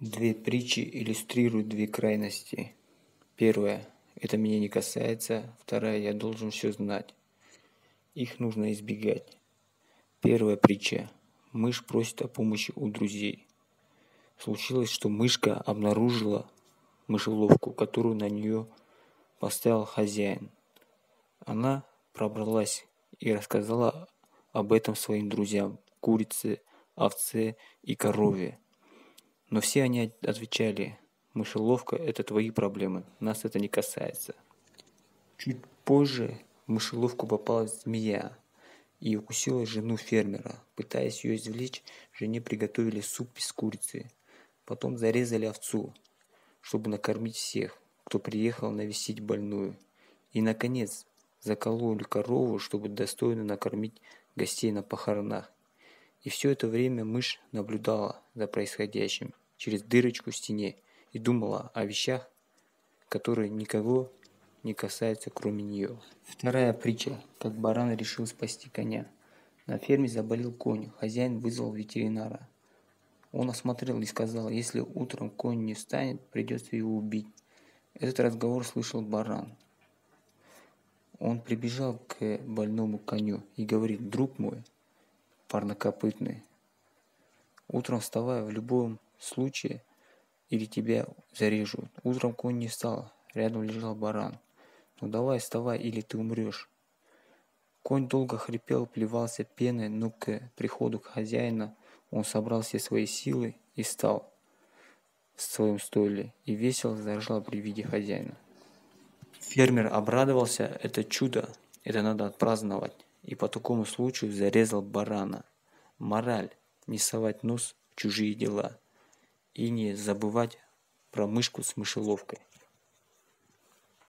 Две притчи иллюстрируют две крайности. Первая – это меня не касается. Вторая – я должен все знать. Их нужно избегать. Первая притча. Мышь просит о помощи у друзей. Случилось, что мышка обнаружила мышеловку, которую на нее поставил хозяин. Она пробралась и рассказала об этом своим друзьям – курице, овце и корове. Но все они отвечали, мышеловка – это твои проблемы, нас это не касается. Чуть позже в мышеловку попалась змея и укусила жену фермера. Пытаясь ее извлечь, жене приготовили суп из курицы. Потом зарезали овцу, чтобы накормить всех, кто приехал навестить больную. И, наконец, закололи корову, чтобы достойно накормить гостей на похоронах. И все это время мышь наблюдала за происходящим через дырочку в стене и думала о вещах, которые никого не касаются, кроме нее. Вторая притча, как баран решил спасти коня. На ферме заболел конь, хозяин вызвал ветеринара. Он осмотрел и сказал, если утром конь не встанет, придется его убить. Этот разговор слышал баран. Он прибежал к больному коню и говорит, друг мой, парнокопытный. Утром вставая в любом случае, или тебя зарежут. Утром конь не встал, рядом лежал баран. Ну давай, вставай, или ты умрешь. Конь долго хрипел, плевался пеной, но к приходу хозяина он собрал все свои силы и встал в своем стойле и весело заржал при виде хозяина. Фермер обрадовался, это чудо, это надо отпраздновать и по такому случаю зарезал барана. Мораль – не совать нос в чужие дела и не забывать про мышку с мышеловкой.